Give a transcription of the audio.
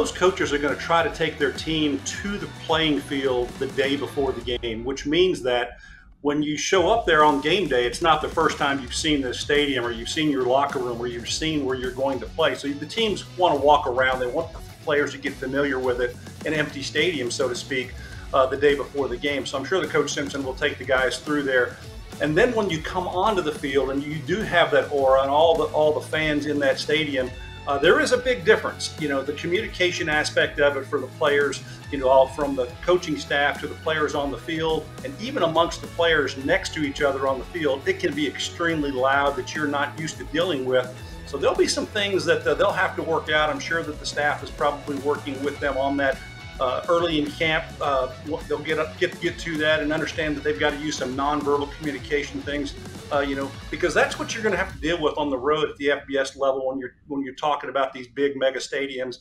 most coaches are going to try to take their team to the playing field the day before the game, which means that when you show up there on game day, it's not the first time you've seen the stadium or you've seen your locker room or you've seen where you're going to play. So the teams want to walk around. They want the players to get familiar with it, an empty stadium, so to speak, uh, the day before the game. So I'm sure the coach Simpson will take the guys through there. And then when you come onto the field and you do have that aura and all the all the fans in that stadium, uh, there is a big difference. You know, the communication aspect of it for the players, you know, all from the coaching staff to the players on the field, and even amongst the players next to each other on the field, it can be extremely loud that you're not used to dealing with. So there'll be some things that uh, they'll have to work out. I'm sure that the staff is probably working with them on that uh, early in camp. Uh, they'll get up, get get to that and understand that they've got to use some nonverbal communication things. Uh, you know, because that's what you're going to have to deal with on the road at the FBS level when you're when you're talking about these big mega stadiums.